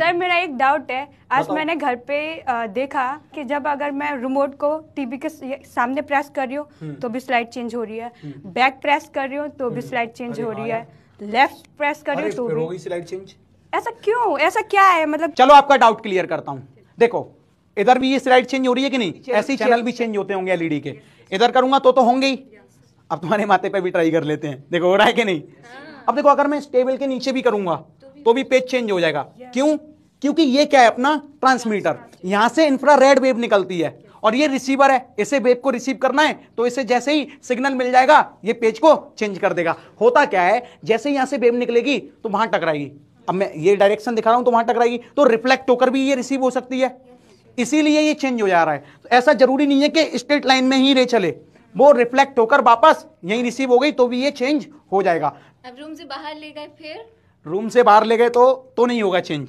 Sir मेरा एक doubt है। आज मैंने घर पे देखा कि जब अगर मैं रिमोट को टीवी के सामने प्रेस कर रही हम्म। हूँ तो भी स्लाइड चेंज हो रही है। बैक प्रेस कर रही हूँ तो भी स्लाइड चेंज हो रही हाँ है। लेफ़्ट प्रेस कर रही हूँ तो भी स्लाइड चेंज ऐसा क्यों? ऐसा क्या है? मतलब चलो आपका डाउट क्लियर करता हूँ। देखो इधर भी ये स्लाइड चेंज हो रही है कि नहीं? ऐसे चैनल भी चेंज होते होंगे एलईडी के। इधर करूँगा तो तो होंगे ही। अब तुम्हारे माथे पे भी ट्राई कर लेते हैं। देखो हो रहा है कि नहीं? अब देखो अगर मैं इस टेबल के नीचे भी करूँगा तो भी पेज चेंज हो जाएगा। क्यों? क्योंकि ये क्या है अपना ट्रांसमीटर। यहाँ से इंफ्रा रेड वेव निकलती है और ये रिसीवर है। इसे वेव को रिसीव करना है तो इसे जैसे ही सिग्नल मिल जाएगा ये पेज को चेंज कर देगा। होता क्या है जैसे ही यहाँ से वेव निकलेगी तो वहाँ टकराएगी। अब मैं ये डायरेक्शन दिखा रहा हूँ तो वहाँ टकराएगी। तो रिफ्लेक्ट होकर भी ये रिसीव हो सकती है। इसीलिए ये चेंज हो जा रहा है। तो ऐसा ज़रूरी नहीं है कि स्ट्रेट लाइन में ही रे चले। वो रिफ्लेक्ट होकर वापस यही रिसीव हो गई तो भी ये चेंज हो जाएगा। अब रूम से बाहर ले गए फिर? रूम से बाहर ले गए तो तो नहीं होगा चेंज